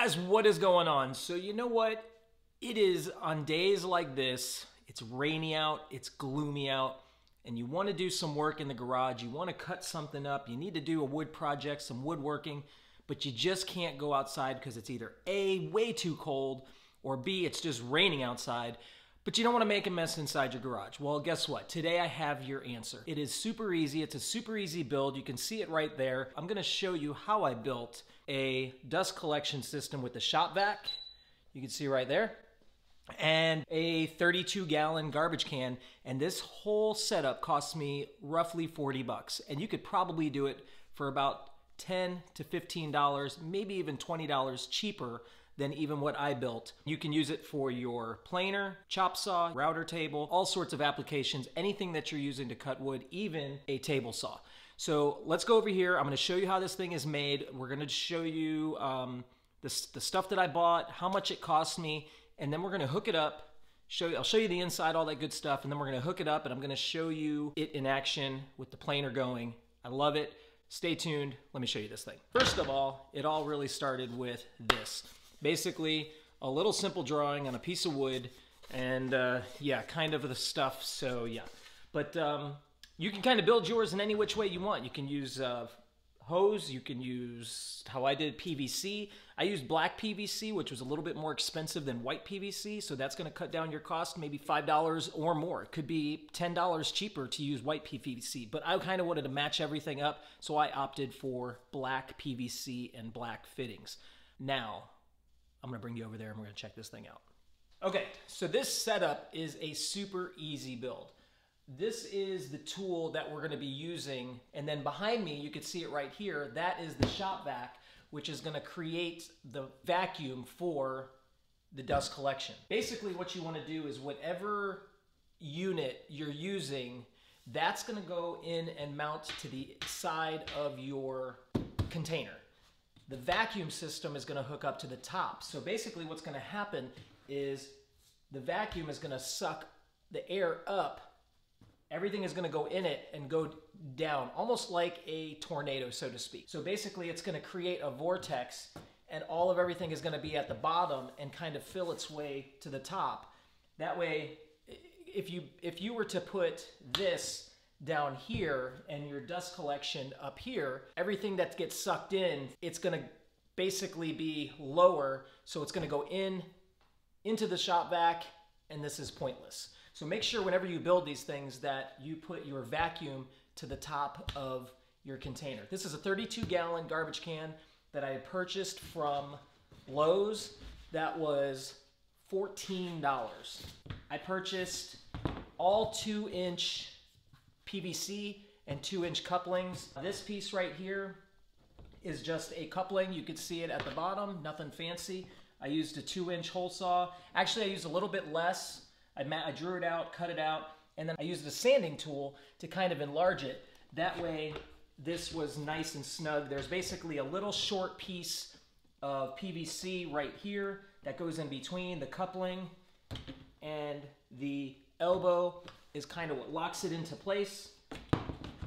guys, what is going on? So, you know what? It is on days like this, it's rainy out, it's gloomy out, and you want to do some work in the garage, you want to cut something up, you need to do a wood project, some woodworking, but you just can't go outside because it's either A, way too cold, or B, it's just raining outside. But you don't want to make a mess inside your garage. Well, guess what? Today I have your answer. It is super easy. It's a super easy build. You can see it right there. I'm going to show you how I built a dust collection system with the shop vac. You can see right there. And a 32 gallon garbage can. And this whole setup cost me roughly 40 bucks. And you could probably do it for about 10 to $15, maybe even $20 cheaper than even what I built. You can use it for your planer, chop saw, router table, all sorts of applications, anything that you're using to cut wood, even a table saw. So let's go over here. I'm gonna show you how this thing is made. We're gonna show you um, the, the stuff that I bought, how much it cost me, and then we're gonna hook it up show you, I'll show you the inside, all that good stuff, and then we're gonna hook it up and I'm gonna show you it in action with the planer going. I love it. Stay tuned. Let me show you this thing. First of all, it all really started with this basically a little simple drawing on a piece of wood and uh, yeah, kind of the stuff. So yeah, but um, you can kind of build yours in any which way you want. You can use uh, hose, you can use how I did PVC. I used black PVC, which was a little bit more expensive than white PVC, so that's gonna cut down your cost maybe $5 or more. It could be $10 cheaper to use white PVC, but I kind of wanted to match everything up, so I opted for black PVC and black fittings. Now, I'm gonna bring you over there and we're gonna check this thing out. Okay, so this setup is a super easy build. This is the tool that we're gonna be using, and then behind me, you can see it right here, that is the shop vac, which is gonna create the vacuum for the dust collection. Basically what you wanna do is whatever unit you're using, that's gonna go in and mount to the side of your container the vacuum system is going to hook up to the top. So basically what's going to happen is the vacuum is going to suck the air up. Everything is going to go in it and go down, almost like a tornado, so to speak. So basically it's going to create a vortex and all of everything is going to be at the bottom and kind of fill its way to the top. That way, if you, if you were to put this down here and your dust collection up here, everything that gets sucked in, it's gonna basically be lower. So it's gonna go in into the shop vac and this is pointless. So make sure whenever you build these things that you put your vacuum to the top of your container. This is a 32 gallon garbage can that I purchased from Lowe's. That was $14. I purchased all two inch PVC and two inch couplings. This piece right here is just a coupling. You can see it at the bottom, nothing fancy. I used a two inch hole saw. Actually, I used a little bit less. I, I drew it out, cut it out, and then I used a sanding tool to kind of enlarge it. That way, this was nice and snug. There's basically a little short piece of PVC right here that goes in between the coupling and the elbow is kind of what locks it into place.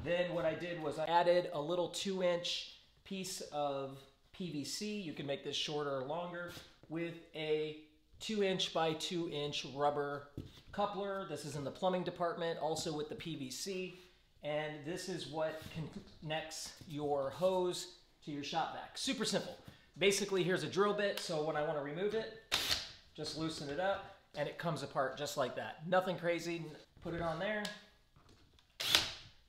Then what I did was I added a little two inch piece of PVC. You can make this shorter or longer with a two inch by two inch rubber coupler. This is in the plumbing department, also with the PVC. And this is what connects your hose to your shop vac. Super simple. Basically, here's a drill bit, so when I want to remove it, just loosen it up, and it comes apart just like that. Nothing crazy, Put it on there.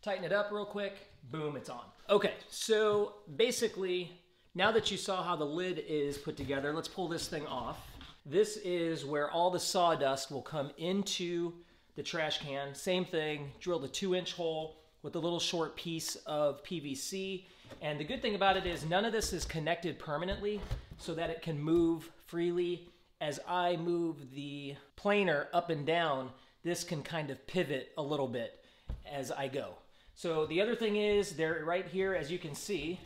Tighten it up real quick. Boom, it's on. Okay, so basically, now that you saw how the lid is put together, let's pull this thing off. This is where all the sawdust will come into the trash can. Same thing, drilled a two inch hole with a little short piece of PVC. And the good thing about it is none of this is connected permanently so that it can move freely. As I move the planer up and down, this can kind of pivot a little bit as I go. So the other thing is there right here, as you can see,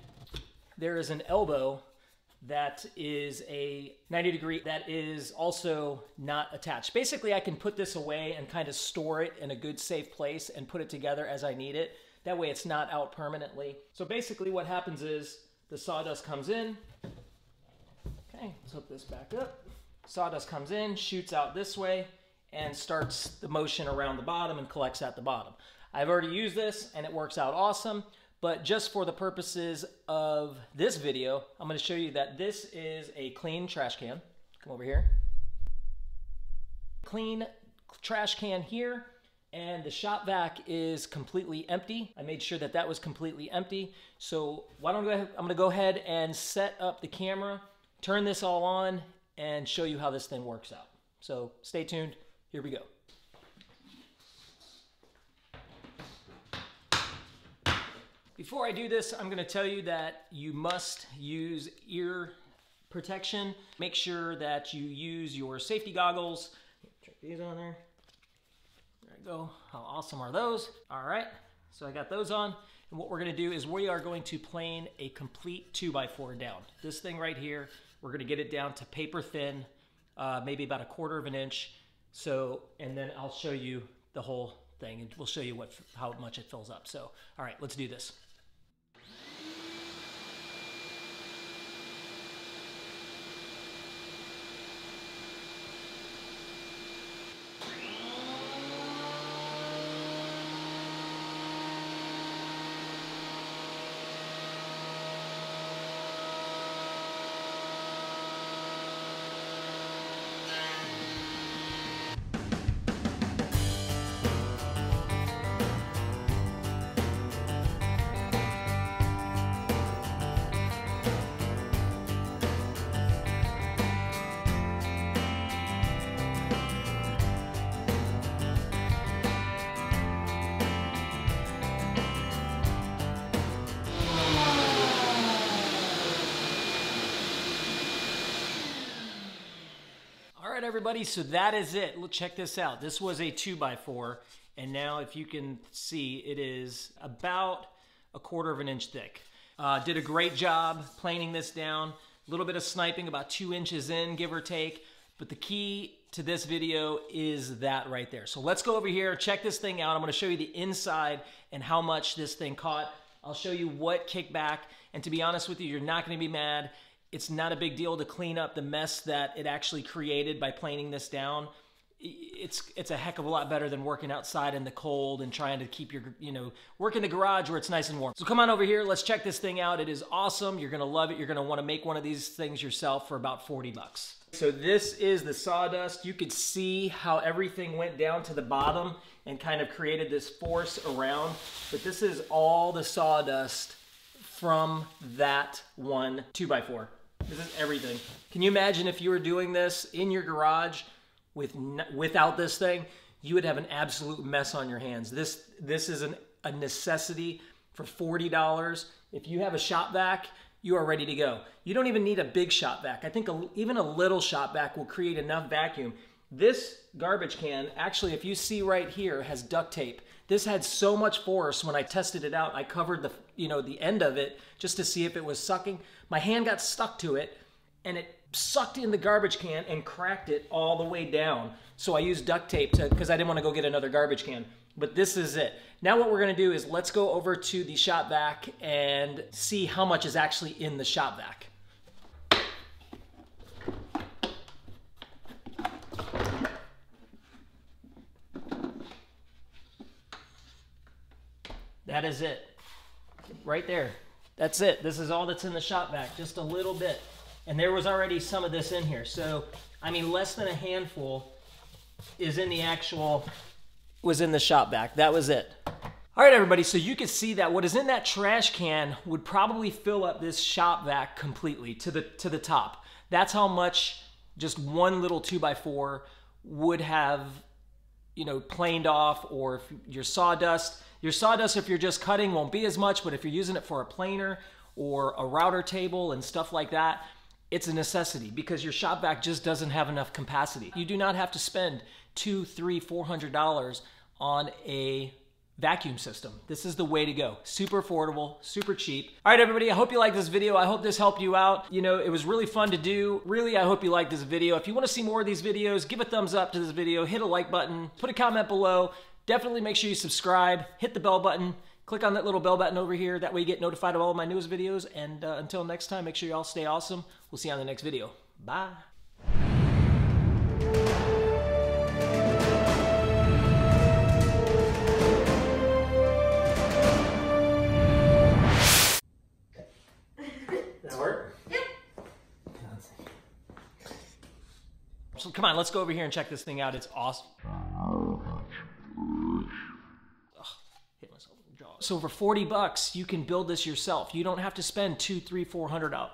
there is an elbow that is a 90 degree that is also not attached. Basically, I can put this away and kind of store it in a good safe place and put it together as I need it. That way it's not out permanently. So basically what happens is the sawdust comes in, Okay, let's hook this back up. Sawdust comes in, shoots out this way, and starts the motion around the bottom and collects at the bottom. I've already used this and it works out awesome, but just for the purposes of this video, I'm gonna show you that this is a clean trash can. Come over here. Clean trash can here, and the shop vac is completely empty. I made sure that that was completely empty. So why don't I'm gonna go ahead and set up the camera, turn this all on, and show you how this thing works out. So stay tuned, here we go. Before I do this, I'm going to tell you that you must use ear protection. Make sure that you use your safety goggles. Check these on there. There we go. How awesome are those? All right, so I got those on. And what we're going to do is we are going to plane a complete 2x4 down. This thing right here, we're going to get it down to paper thin, uh, maybe about a quarter of an inch. So, and then I'll show you the whole thing and we'll show you what how much it fills up. So, all right, let's do this. Everybody, so that is it. Look, check this out. This was a 2x4, and now if you can see, it is about a quarter of an inch thick. Uh, did a great job planing this down. A little bit of sniping, about two inches in, give or take. But the key to this video is that right there. So let's go over here, check this thing out. I'm gonna show you the inside and how much this thing caught. I'll show you what kickback, and to be honest with you, you're not gonna be mad it's not a big deal to clean up the mess that it actually created by planing this down. It's it's a heck of a lot better than working outside in the cold and trying to keep your you know work in the garage where it's nice and warm. So come on over here, let's check this thing out. It is awesome. You're gonna love it. You're gonna want to make one of these things yourself for about 40 bucks. So this is the sawdust. You could see how everything went down to the bottom and kind of created this force around. But this is all the sawdust from that one 2x4. This is everything. Can you imagine if you were doing this in your garage with without this thing? You would have an absolute mess on your hands. This this is an, a necessity for forty dollars. If you have a shop vac, you are ready to go. You don't even need a big shop vac. I think a, even a little shop vac will create enough vacuum. This garbage can, actually, if you see right here, has duct tape. This had so much force when I tested it out. I covered the, you know, the end of it just to see if it was sucking. My hand got stuck to it and it sucked in the garbage can and cracked it all the way down. So I used duct tape to because I didn't want to go get another garbage can. But this is it. Now what we're gonna do is let's go over to the shop vac and see how much is actually in the shop vac. That is it. Right there. That's it. This is all that's in the shop vac, just a little bit. And there was already some of this in here. So, I mean, less than a handful is in the actual, was in the shop vac. That was it. All right, everybody, so you can see that what is in that trash can would probably fill up this shop vac completely to the, to the top. That's how much just one little 2x4 would have, you know, planed off or your sawdust your sawdust, if you're just cutting, won't be as much, but if you're using it for a planer or a router table and stuff like that, it's a necessity because your shop vac just doesn't have enough capacity. You do not have to spend two, three, four hundred dollars on a vacuum system. This is the way to go. Super affordable, super cheap. All right, everybody, I hope you like this video. I hope this helped you out. You know, it was really fun to do. Really, I hope you like this video. If you wanna see more of these videos, give a thumbs up to this video, hit a like button, put a comment below. Definitely make sure you subscribe, hit the bell button, click on that little bell button over here. That way you get notified of all of my newest videos. And uh, until next time, make sure you all stay awesome. We'll see you on the next video. Bye. That work? Yep. So come on, let's go over here and check this thing out. It's awesome. So for 40 bucks, you can build this yourself. You don't have to spend two, three, four hundred out.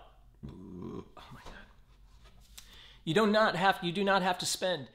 Oh my god. You do not have you do not have to spend